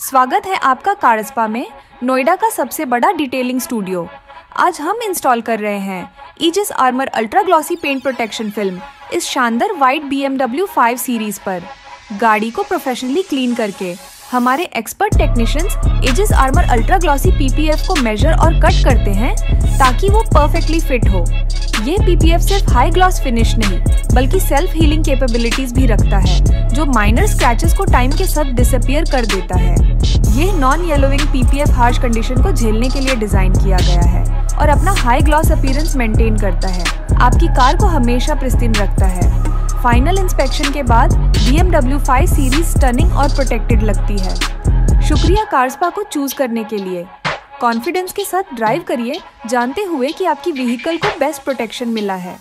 स्वागत है आपका कारस्पा में, नोएडा का सबसे बड़ा डिटेलिंग स्टूडियो आज हम इंस्टॉल कर रहे हैं Aegis armour ultra glossy paint protection film इस शानदार white B MW five series पर। गाड़ी को प्रोफेशनली क्लीन करके हमारे expert technicians Aegis armour ultra glossy PPF को मेजर और कट करते हैं ताकि वो परफेक्टली फिट हो। ये पीपीएफ सिर्फ़ हाई ग्लॉस फिनिश नहीं, बल्कि सेल्फ हीलिंग कैपेबिलिटीज भी रखता है, जो माइनर स्क्रैचेस को टाइम के साथ डिसअपियर कर देता है। ये non yellowing PPF harsh condition को झेलने के लिए डिज़ाइन किया गया है और अपना हाई ग्लॉस अपीयरेंस मेंटेन करता है। आपकी कार को हमेशा प्रिस्तीन रखता है। फाइनल इंस्पेक्शन के बाद B MW five series stunning और प्रोटेक्टेड लगती है। शुक्रिया कार्सपा को चूज़ करने के लिए। कॉन्फिडेंस के साथ ड्राइव करिए, जानते हुए कि आपकी व्हीकल को बेस्ट प्रोटेक्शन मिला है।